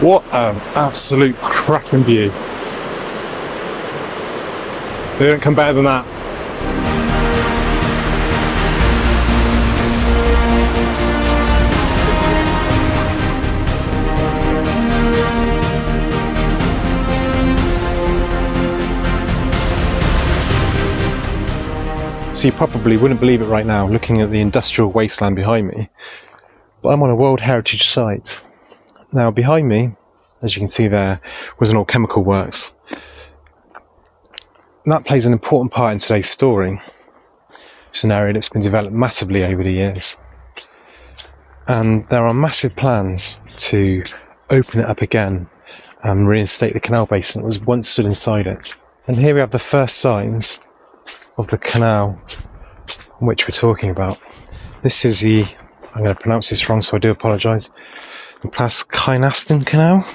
What an absolute cracking view. They don't come better than that. So you probably wouldn't believe it right now looking at the industrial wasteland behind me. But I'm on a World Heritage Site. Now behind me, as you can see there, was an old chemical works. And that plays an important part in today's story. Area that's been developed massively over the years. And there are massive plans to open it up again and reinstate the canal basin that was once stood inside it. And here we have the first signs of the canal which we're talking about. This is the, I'm going to pronounce this wrong, so I do apologise, Plas Kynaston Canal.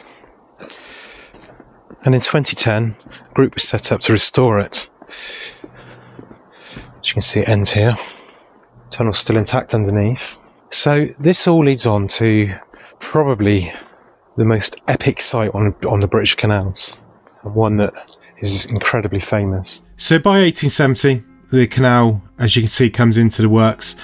And in 2010, a group was set up to restore it. As you can see, it ends here. Tunnel's still intact underneath. So this all leads on to probably the most epic site on, on the British canals, and one that is incredibly famous. So by 1870, the canal, as you can see, comes into the works.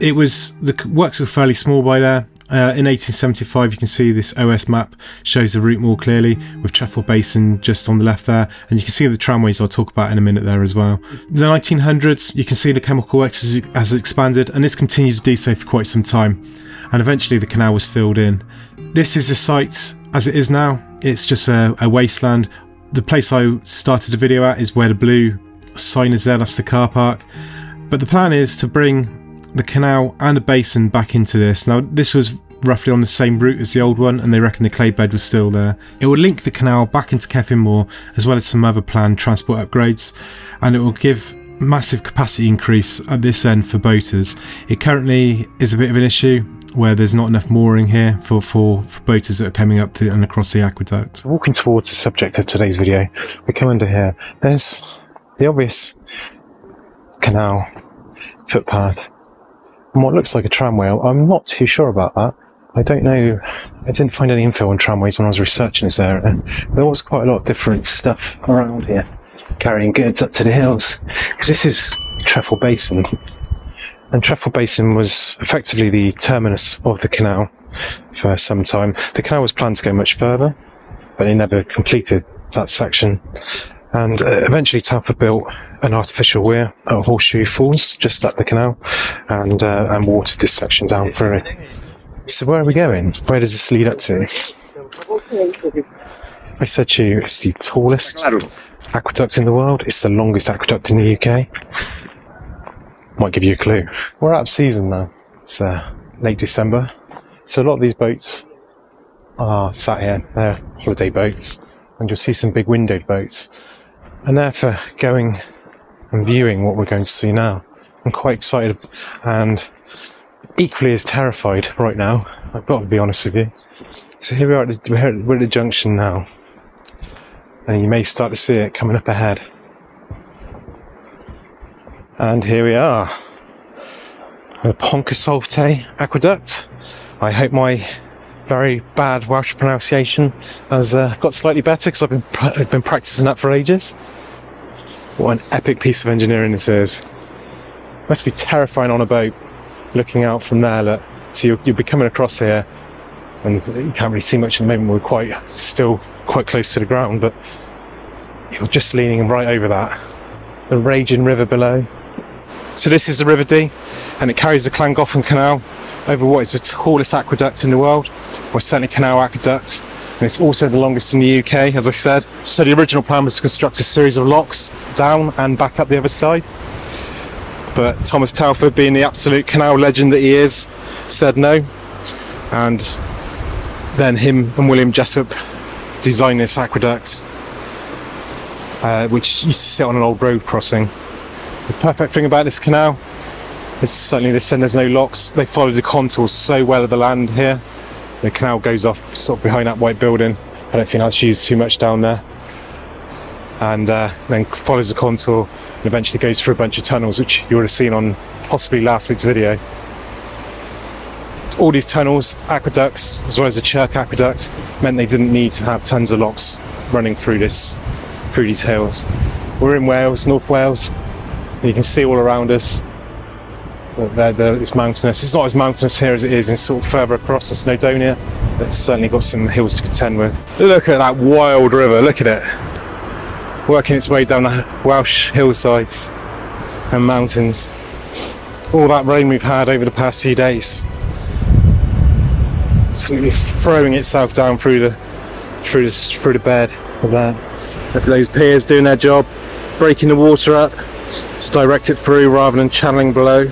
It was the works were fairly small by there. Uh, in 1875, you can see this OS map shows the route more clearly with Trevor Basin just on the left there, and you can see the tramways I'll talk about in a minute there as well. The 1900s, you can see the chemical works has, has expanded, and this continued to do so for quite some time. And eventually, the canal was filled in. This is the site as it is now. It's just a, a wasteland the place I started the video at is where the blue sign is there, that's the car park. But the plan is to bring the canal and the basin back into this. Now, this was roughly on the same route as the old one, and they reckon the clay bed was still there. It will link the canal back into Mor, as well as some other planned transport upgrades, and it will give massive capacity increase at this end for boaters. It currently is a bit of an issue where there's not enough mooring here for, for, for boaters that are coming up to and across the aqueduct. Walking towards the subject of today's video, we come under here. There's the obvious canal footpath what looks like a tramway. I'm not too sure about that. I don't know. I didn't find any info on tramways when I was researching this area. There was quite a lot of different stuff around here, carrying goods up to the hills. Because this is Trevor Basin, and Trevor Basin was effectively the terminus of the canal for some time. The canal was planned to go much further, but it never completed that section. And uh, eventually Telford built an artificial weir at Horseshoe Falls, just up the canal, and uh, and watered this section down through it. So where are we going? Where does this lead up to? I said to you, it's the tallest aqueduct in the world. It's the longest aqueduct in the UK might give you a clue. We're out of season now. It's uh, late December. So a lot of these boats are sat here. They're holiday boats. And you'll see some big windowed boats. And they're for going and viewing what we're going to see now. I'm quite excited and equally as terrified right now. I've got to be honest with you. So here we are at the, we're at the junction now. And you may start to see it coming up ahead. And here we are. The Pontcysyllte Aqueduct. I hope my very bad Welsh pronunciation has uh, got slightly better because I've been, I've been practicing that for ages. What an epic piece of engineering this is. Must be terrifying on a boat looking out from there. Look. So you'll, you'll be coming across here and you can't really see much at the moment. We're quite still quite close to the ground, but you're just leaning right over that. The raging river below. So this is the River Dee, and it carries the Llangollen Canal over what is the tallest aqueduct in the world, or certainly canal aqueduct. And it's also the longest in the UK, as I said. So the original plan was to construct a series of locks down and back up the other side. But Thomas Telford, being the absolute canal legend that he is, said no. And then him and William Jessop designed this aqueduct, uh, which used to sit on an old road crossing the perfect thing about this canal is certainly this end there's no locks. They follow the contours so well of the land here. The canal goes off sort of behind that white building. I don't think that's used too much down there. And uh, then follows the contour and eventually goes through a bunch of tunnels, which you would have seen on possibly last week's video. all these tunnels, aqueducts, as well as the Chirk aqueduct, meant they didn't need to have tons of locks running through this, through these hills. We're in Wales, North Wales. You can see all around us that it's mountainous. It's not as mountainous here as it is in sort of further across the Snowdonia. It's certainly got some hills to contend with. Look at that wild river. Look at it, working its way down the Welsh hillsides and mountains. All that rain we've had over the past few days, absolutely throwing itself down through the through the through the bed of that. Look at those piers doing their job, breaking the water up to direct it through rather than channeling below.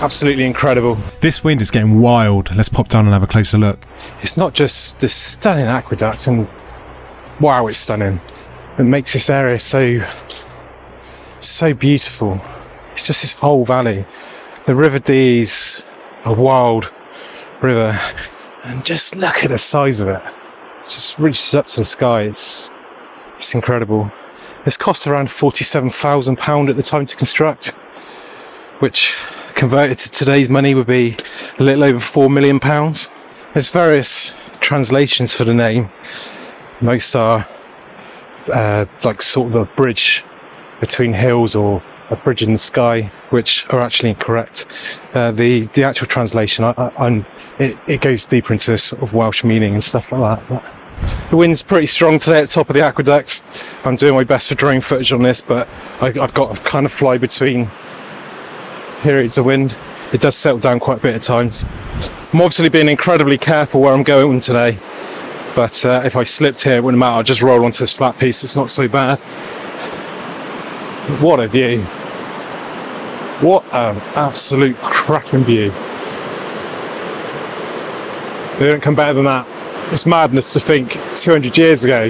Absolutely incredible. This wind is getting wild. Let's pop down and have a closer look. It's not just the stunning aqueduct and wow, it's stunning. It makes this area so so beautiful. It's just this whole valley. The River Dee's a wild river, and just look at the size of it. It just reaches up to the sky. It's it's incredible. This cost around forty-seven thousand pound at the time to construct, which converted to today's money would be a little over four million pounds. There's various translations for the name. Most are uh, like sort of a bridge between hills or a bridge in the sky, which are actually incorrect. Uh, the the actual translation, I, I, it, it goes deeper into sort of Welsh meaning and stuff like that. But the wind's pretty strong today at the top of the aqueduct. I'm doing my best for drone footage on this, but I, I've got to kind of fly between periods of wind. It does settle down quite a bit at times. I'm obviously being incredibly careful where I'm going today, but uh, if I slipped here, it wouldn't matter. I'll just roll onto this flat piece. It's not so bad. What a view. What an absolute cracking view. They don't come better than that. It's madness to think 200 years ago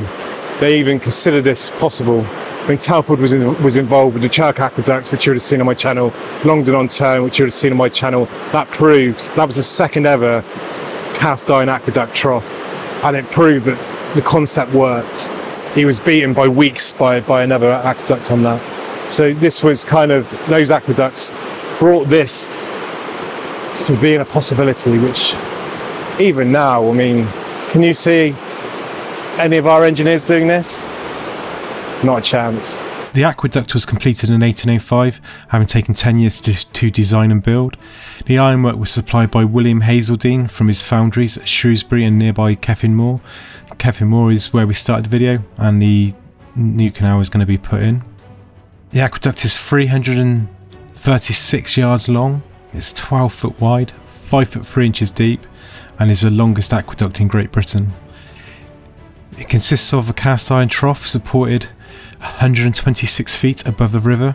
they even considered this possible. I mean, Telford was in, was involved with the Chirk Aqueduct, which you would have seen on my channel, Longdon on Tern, which you would have seen on my channel. That proved that was the second ever cast iron aqueduct trough, and it proved that the concept worked. He was beaten by weeks by, by another aqueduct on that. So this was kind of those aqueducts brought this to being a possibility, which even now, I mean, can you see any of our engineers doing this? Not a chance. The aqueduct was completed in 1805, having taken 10 years to, to, design and build. The ironwork was supplied by William Hazledine from his foundries at Shrewsbury and nearby Cefn Mawr. Cefn Mawr is where we started the video, and the new canal is going to be put in. The aqueduct is 336 yards long, it's 12 foot wide, 5 foot 3 inches deep, and is the longest aqueduct in Great Britain. It consists of a cast iron trough supported 126 feet above the river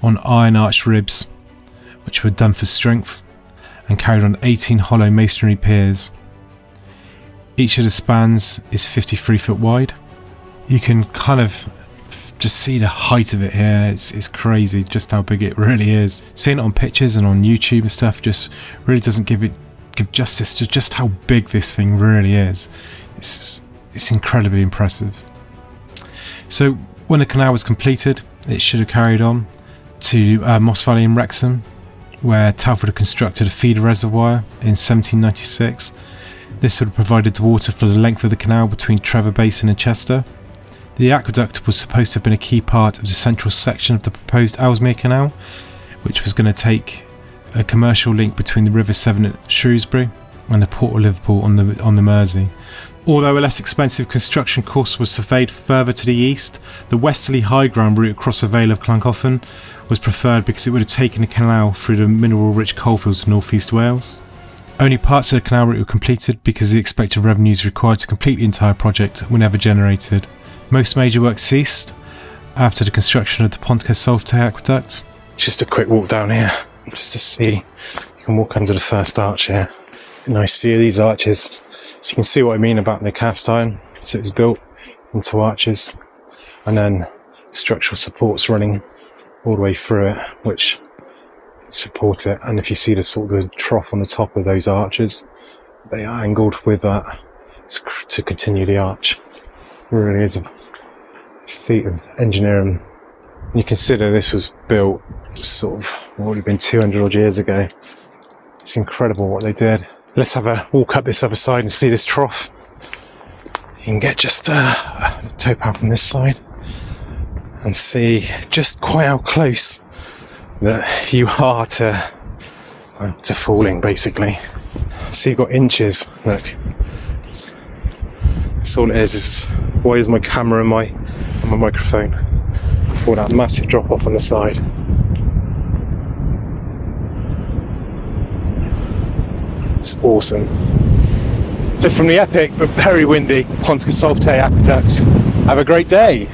on iron arched ribs, which were done for strength and carried on 18 hollow masonry piers. Each of the spans is 53 foot wide. You can kind of just see the height of it here. It's, it's crazy just how big it really is. Seeing it on pictures and on YouTube and stuff just really doesn't give it give justice to just how big this thing really is. It's it's incredibly impressive. So when the canal was completed, it should have carried on to uh, Moss Valley in Wrexham, where Telford had constructed a feeder reservoir in 1796. This would have provided water for the length of the canal between Trevor Basin and Chester. The aqueduct was supposed to have been a key part of the central section of the proposed Ellesmere Canal, which was going to take a commercial link between the River Severn at Shrewsbury and the Port of Liverpool on the on the Mersey. Although a less expensive construction course was surveyed further to the east, the westerly high ground route across the Vale of Llangollen was preferred because it would have taken the canal through the mineral-rich coalfields of northeast Wales. Only parts of the canal route were completed because the expected revenues required to complete the entire project were never generated. Most major work ceased after the construction of the Pontcysyllte aqueduct. Just a quick walk down here, just to see. You can walk under the first arch here. Nice view of these arches. So you can see what I mean about the cast iron. So it was built into arches, and then structural supports running all the way through it, which support it. And if you see the sort of the trough on the top of those arches, they are angled with that to continue the arch really is a feat of engineering. You consider this was built sort of what would have been 200 odd years ago. It's incredible what they did. let's have a walk up this other side and see this trough. You can get just uh, a towpath from this side and see just quite how close that you are to to falling basically. So you've got inches. Look, that's all it is. is why is my camera and my and my microphone for that massive drop off on the side. It's awesome. So from the epic but very windy Pontcysyllte Aqueduct, have a great day.